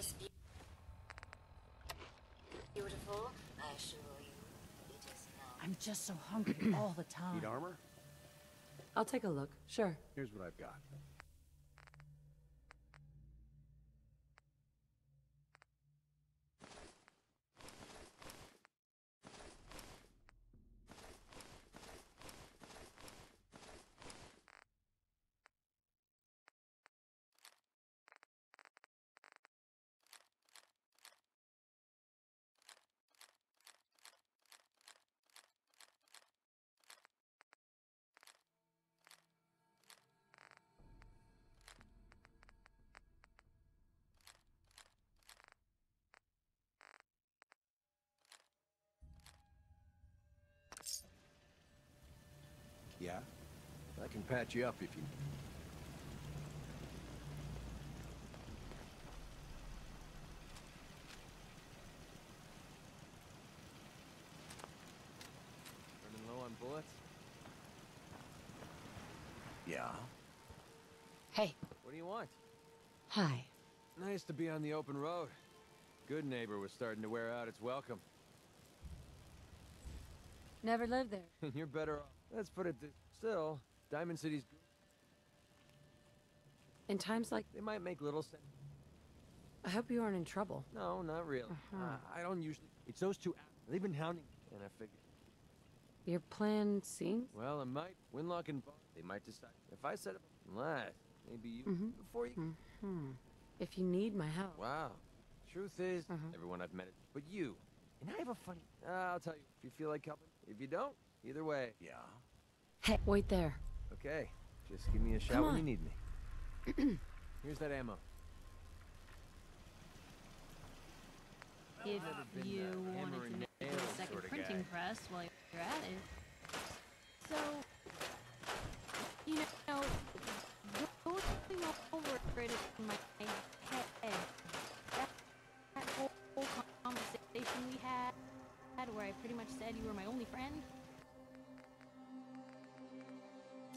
is be- beautiful. I assure you, it is not. I'm just so hungry all the time. Need armor? I'll take a look. Sure. Here's what I've got. Patch you up if you... Running low on bullets? Yeah? Hey, What do you want? hi. Nice to be on the open road. Goodneighbor was starting to wear out its welcome. Never lived there. You're better off. Let's put it th- still, Diamond City's In times like, they might make little sense. I hope you aren't in trouble. No, not really. Uh-huh. Uh, I don't usually. It's those two. They've been hounding, me, and I figured. Your plan seems. Well, it might. Winlock and Bond, they might decide. If I set up last, maybe you Mhm. before you. Hmm. If you need my help. Wow. Truth is, Mhm. everyone I've met, it, but you. And I have a funny. Uh, I'll tell you. If you feel like helping, if you don't, either way. Yeah? Hey, wait there. Okay. Just give me a shout when you need me. Here's that ammo. If you uh, wanted to make a second printing guy. press while you're at it. So, you know, going over it in my head, that, that whole, whole conversation we had, had where I pretty much said you were my only friend,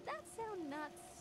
Did that sound nuts?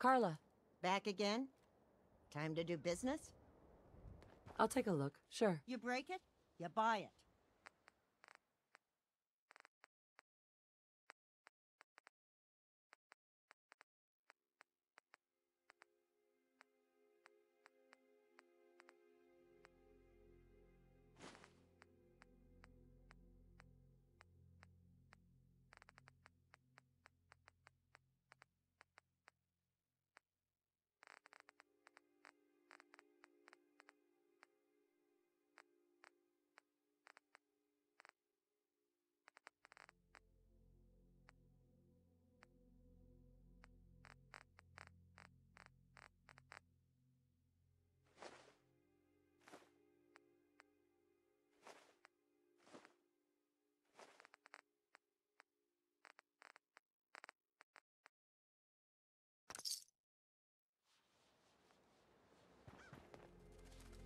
Carla, Back again? Time to do business? I'll take a look. Sure. You break it, you buy it.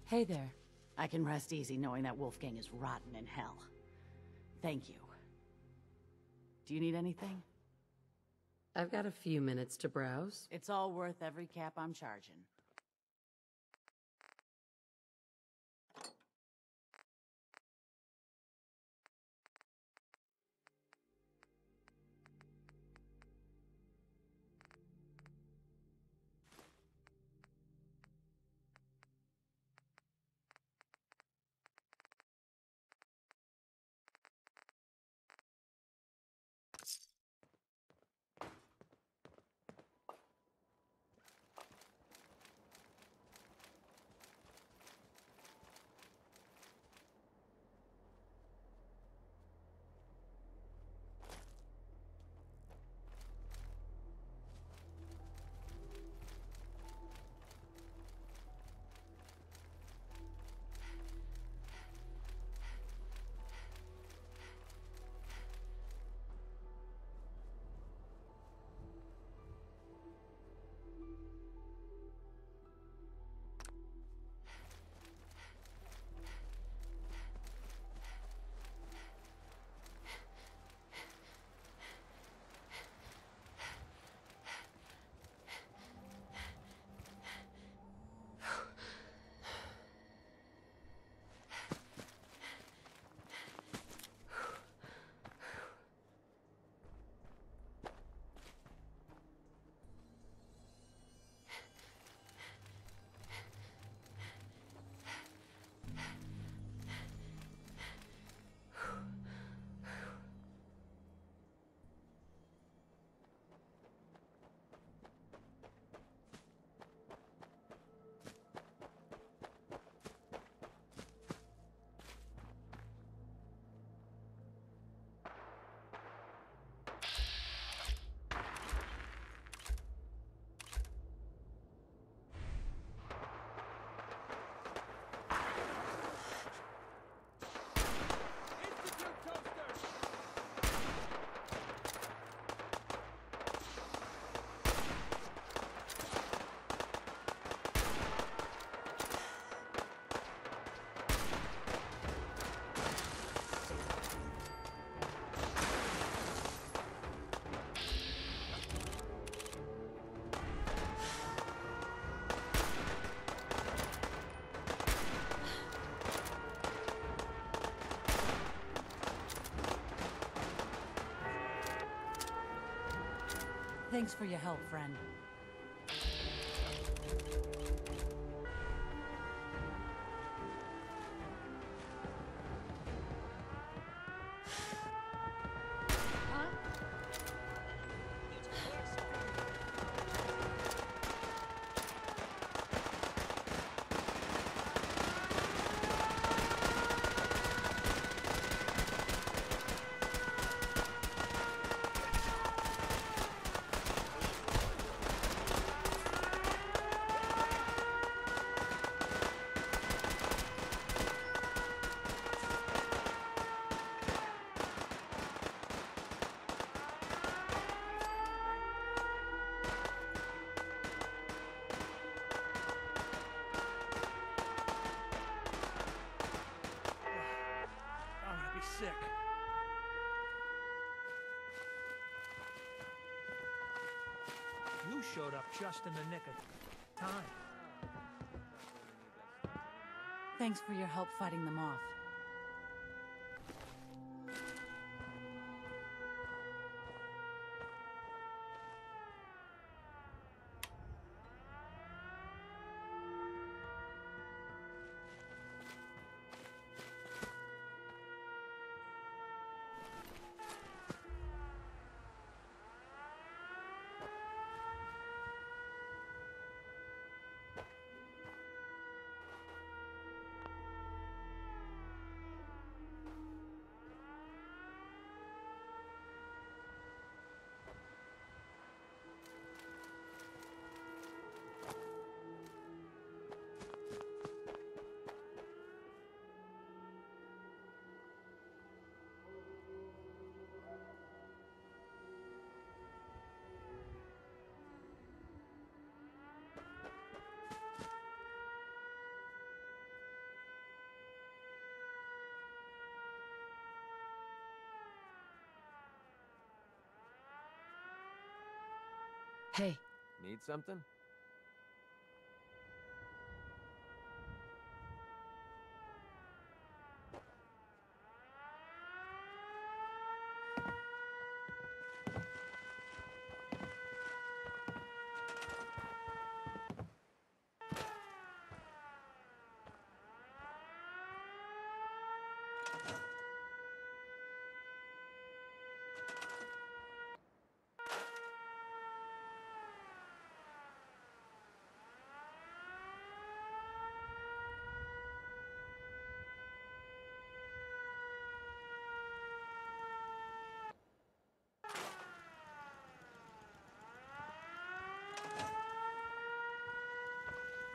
Hey there. I can rest easy knowing that Wolfgang is rotten in hell. Thank you. Do you need anything? I've got a few minutes to browse. It's all worth every cap I'm charging. Thanks for your help, friend. Showed up just in the nick of time. Thanks for your help fighting them off. Hey, Need something?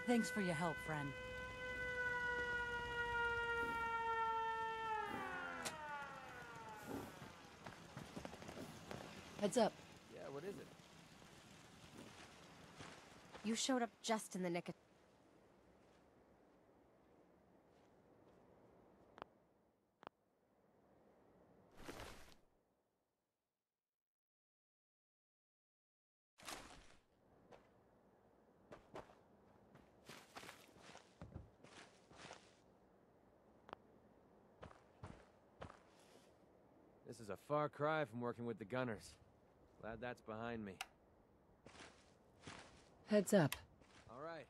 Thanks for your help, friend. heads up. Yeah, what is it? You showed up just in the nick of A far cry from working with the gunners. Glad that's behind me. Heads up. All right.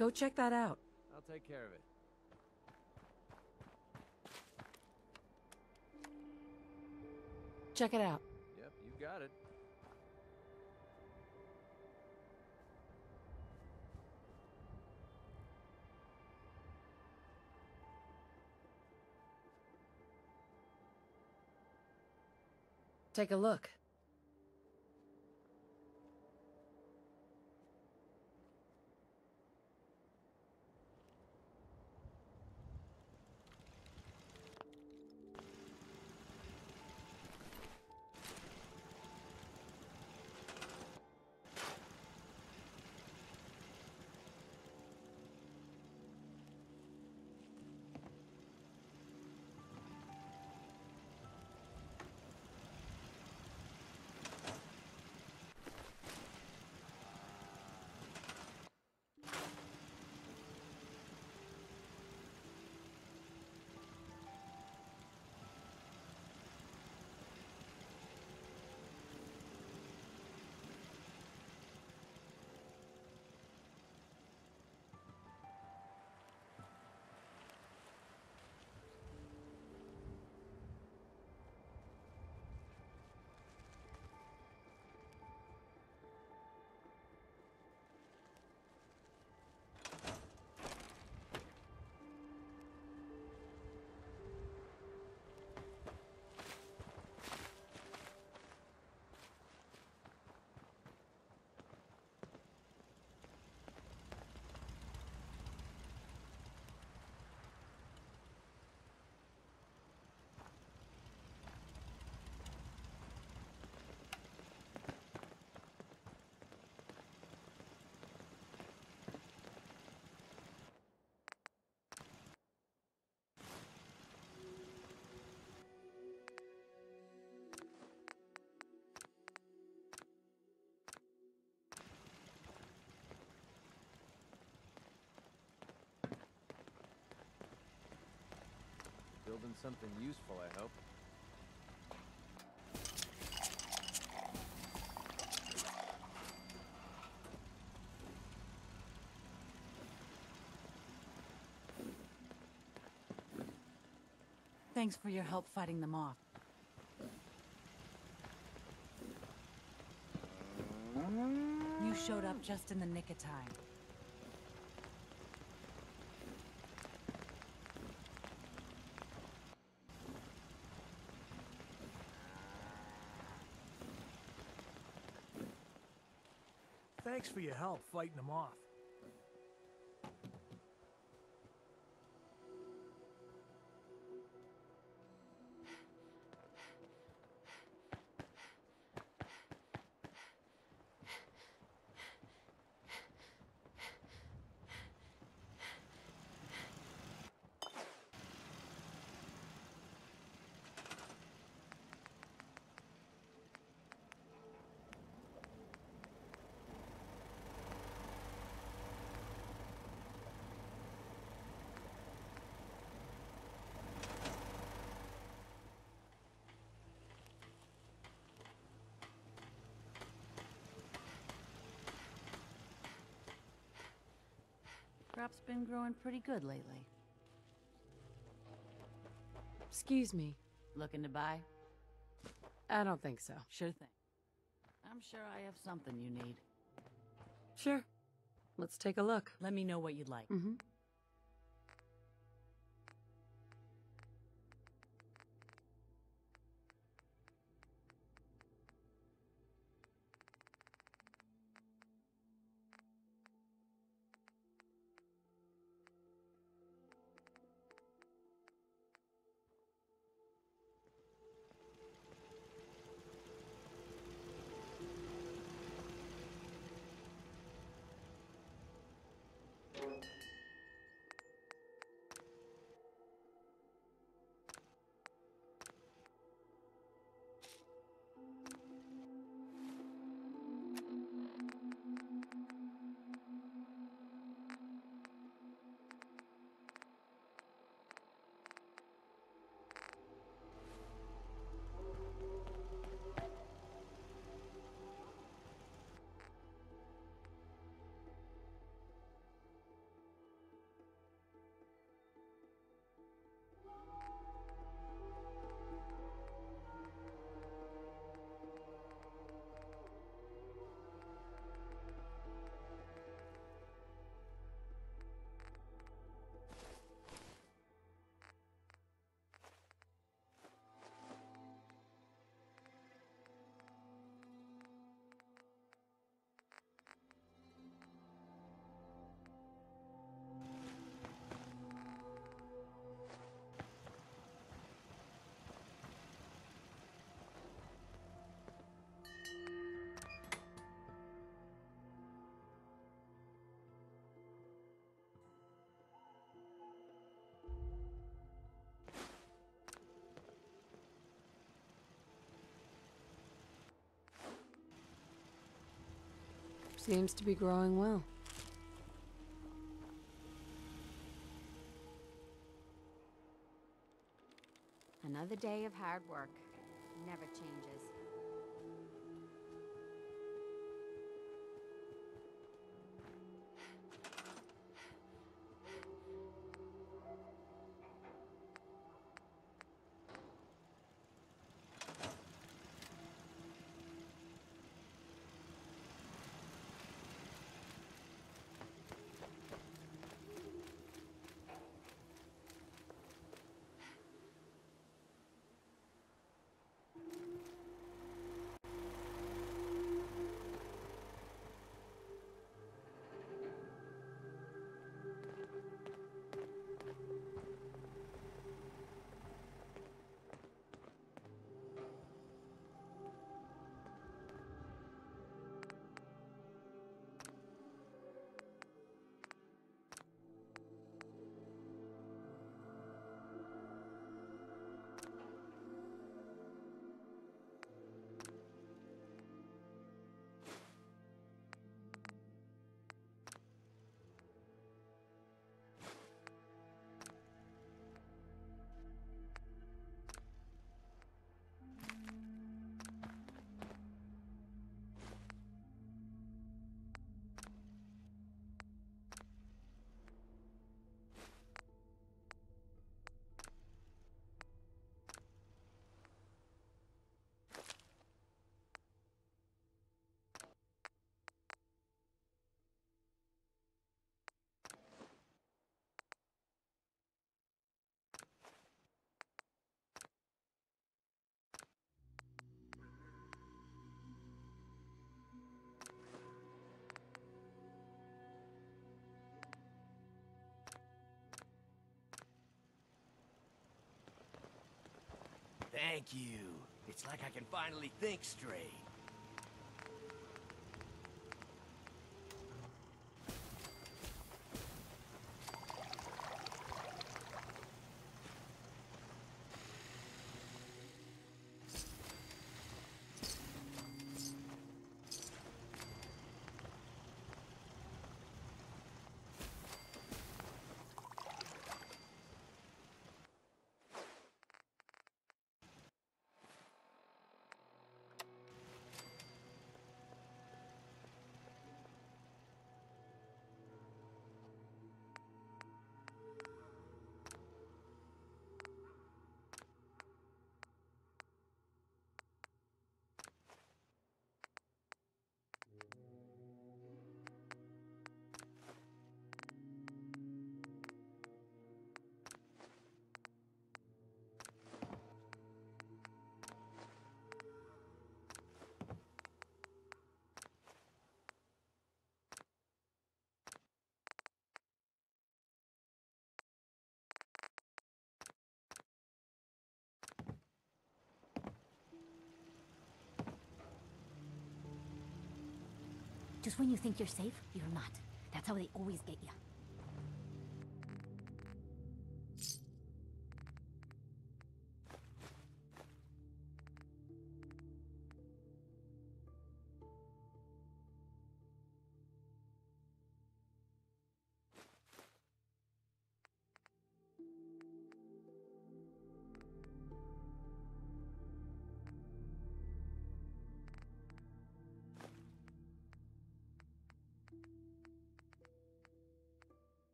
Go check that out. I'll take care of it. Check it out. Yep, you got it. Take a look. Building something useful, I hope. Thanks for your help fighting them off. You showed up just in the nick of time. Thanks for your help fighting them off. Crop's been growing pretty good lately. Excuse me. Looking to buy? I don't think so. Sure thing. I'm sure I have something you need. Sure. Let's take a look. Let me know what you'd like. Mm-hmm. Seems to be growing well. Another day of hard work. Never changes. Thank you. It's like I can finally think straight. Just when you think you're safe, you're not. That's how they always get you.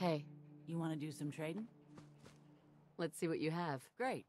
Hey, You want to do some trading? let's see what you have. Great.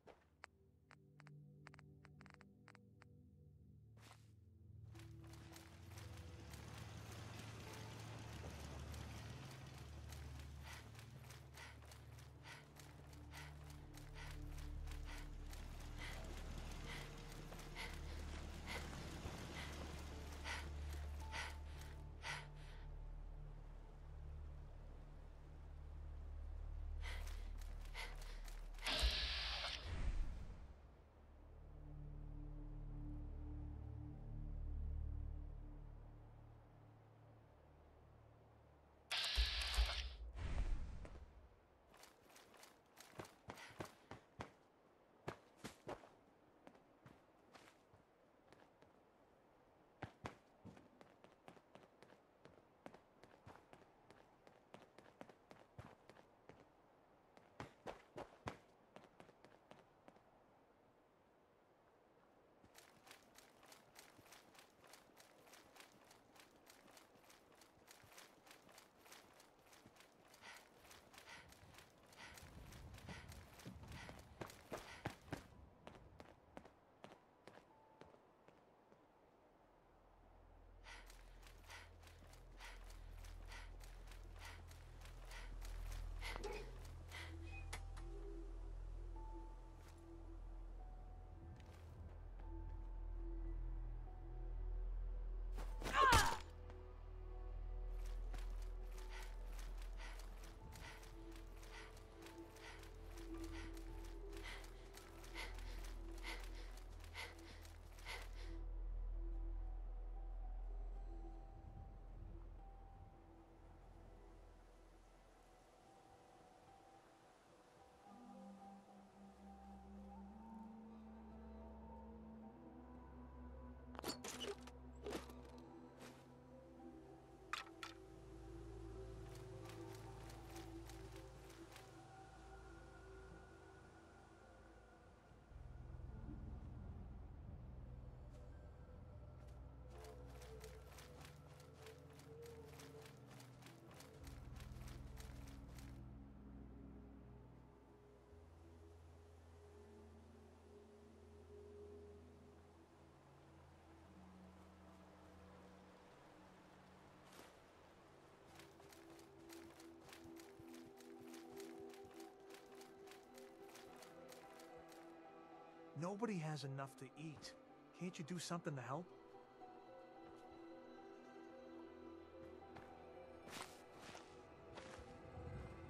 Nobody has enough to eat. Can't you do something to help?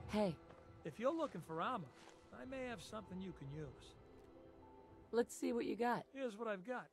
Hey, If you're looking for armor, I may have something you can use. let's see what you got. Here's what I've got.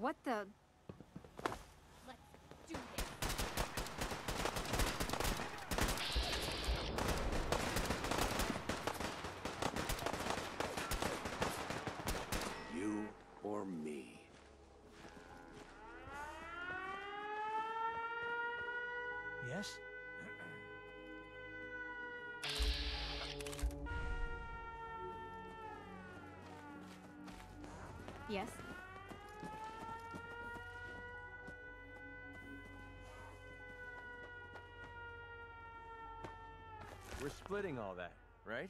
What the? Let's do this. You or me? Yes? Yes. We're splitting all that, right?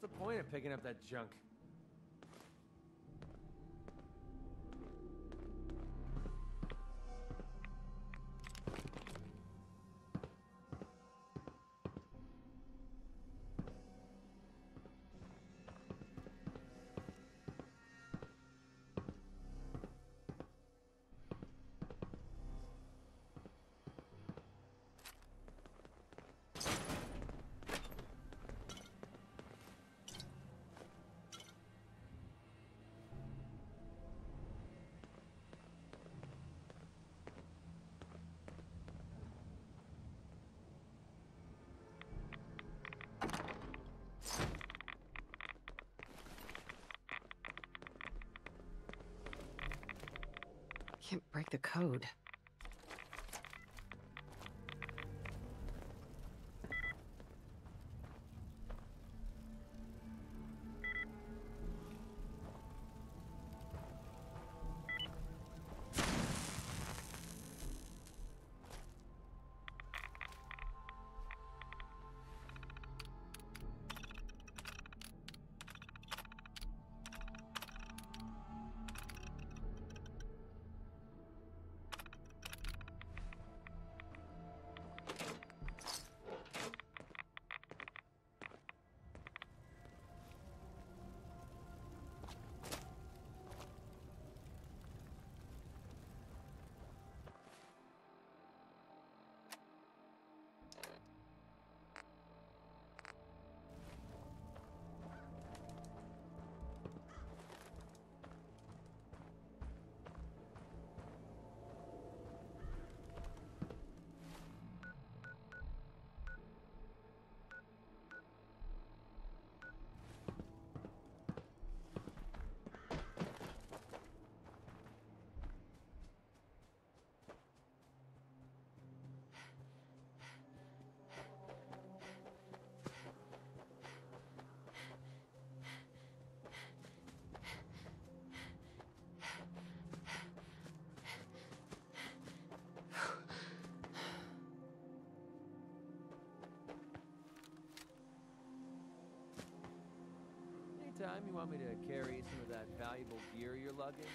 What's the point of picking up that junk? Can't break the code. Anytime you want me to carry some of that valuable gear you're lugging,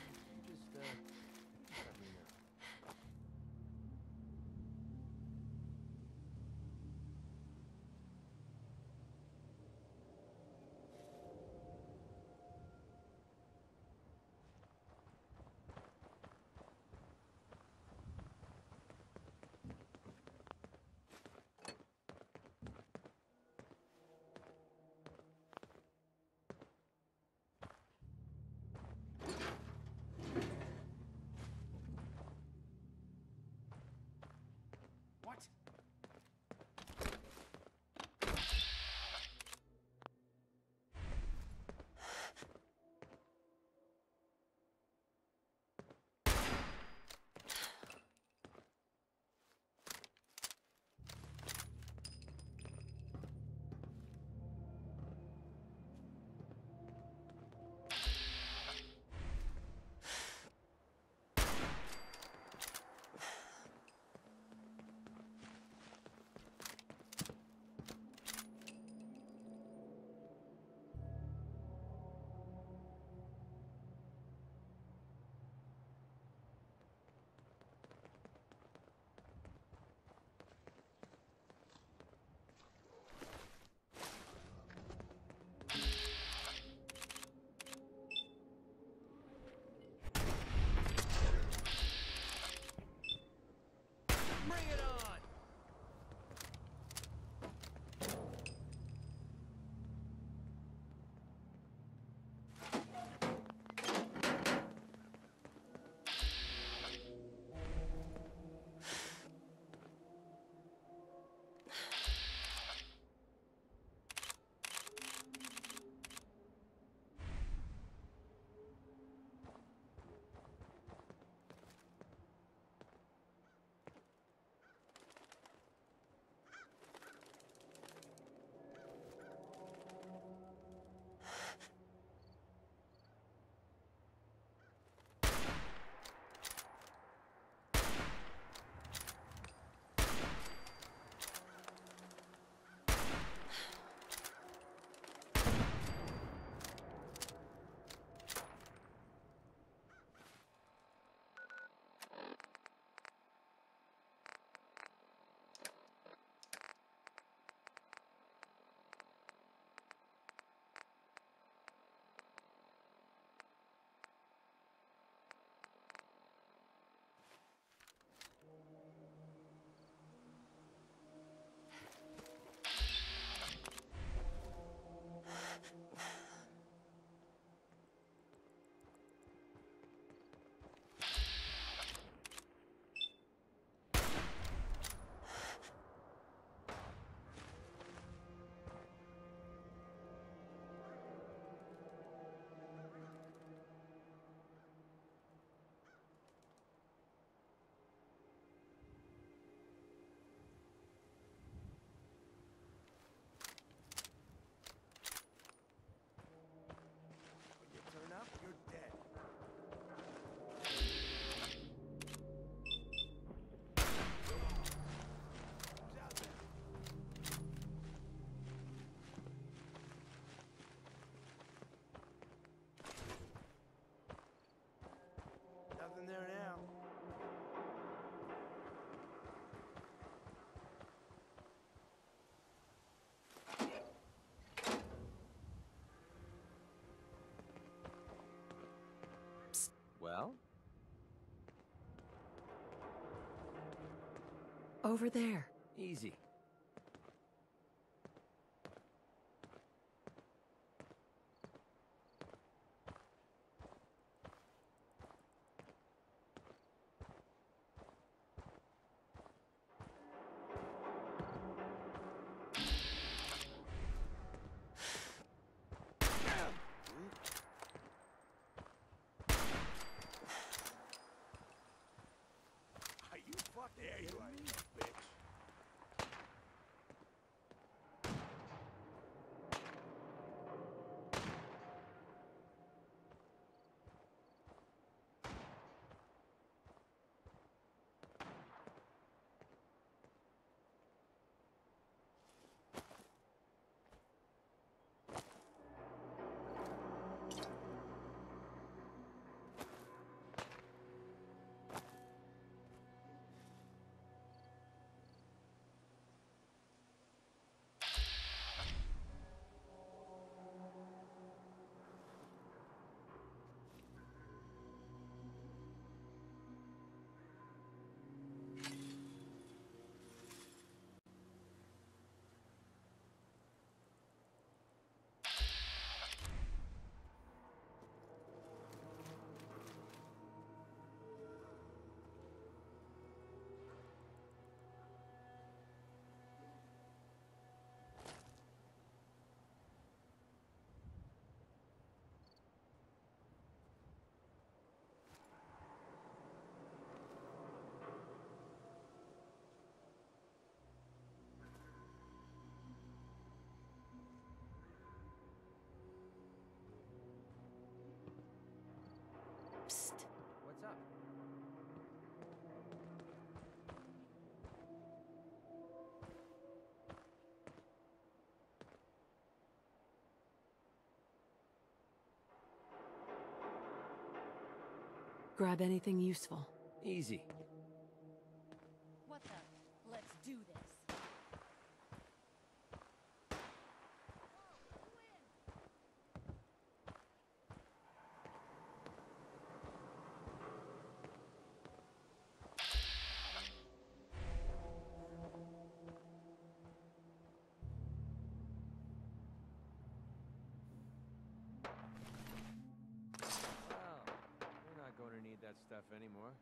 there now. Well? Over there. Easy. Grab anything useful. Easy. That stuff anymore.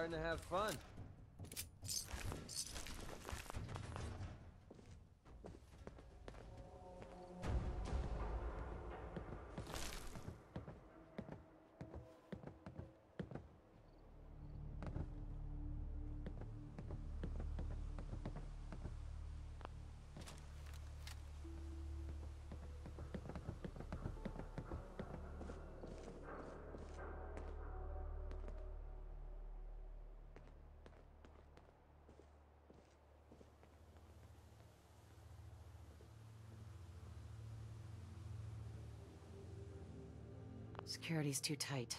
starting to have fun. Security's too tight.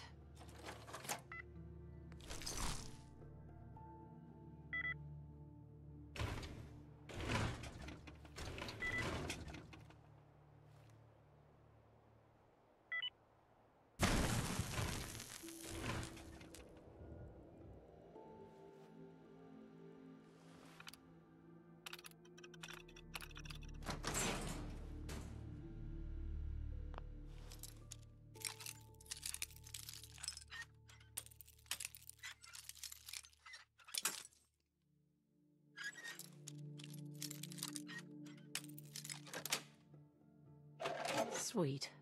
Sweet.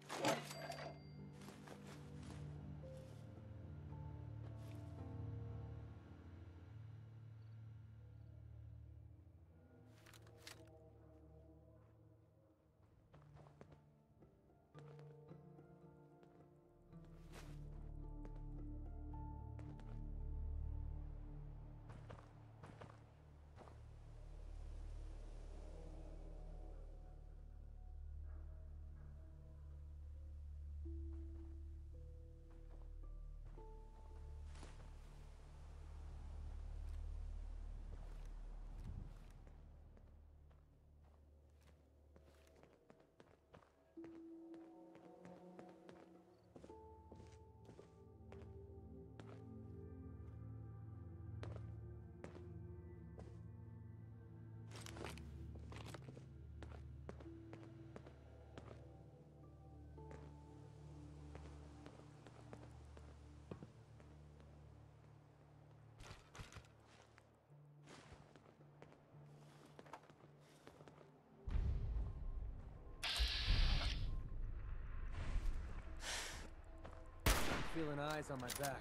Eyes on my back.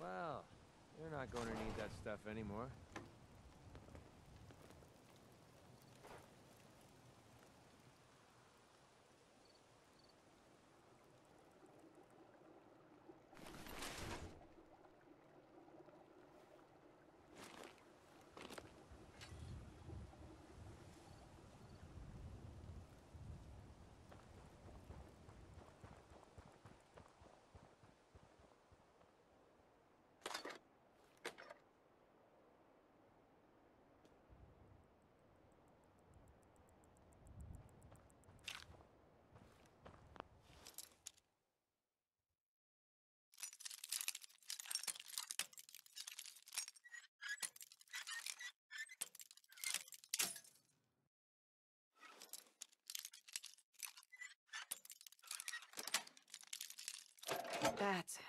Well, you're not going to need that stuff anymore. That's it.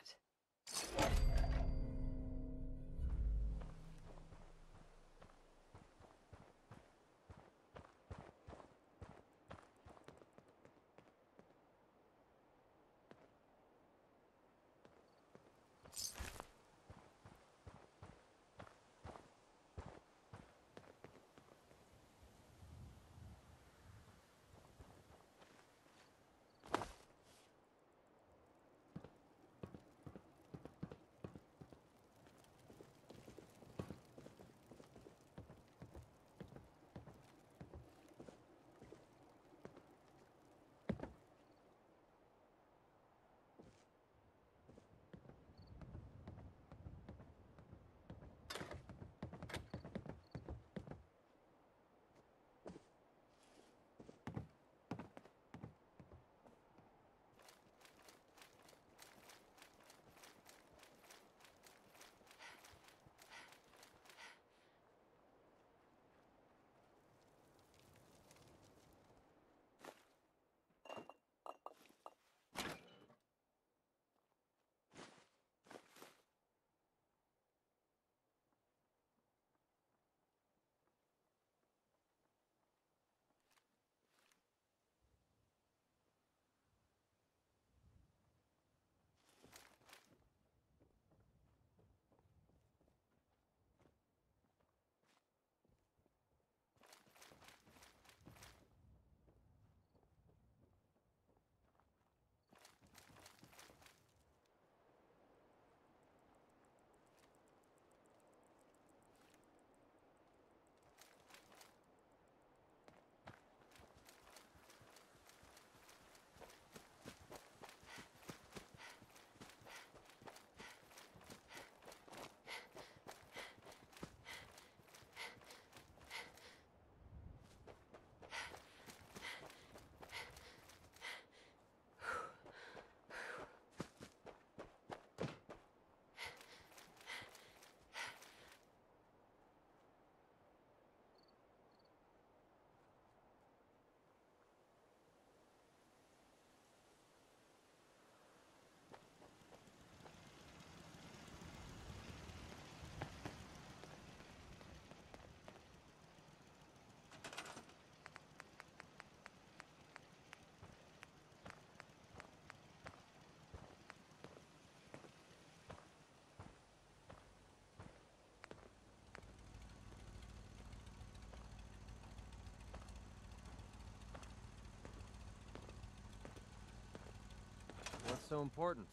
So important?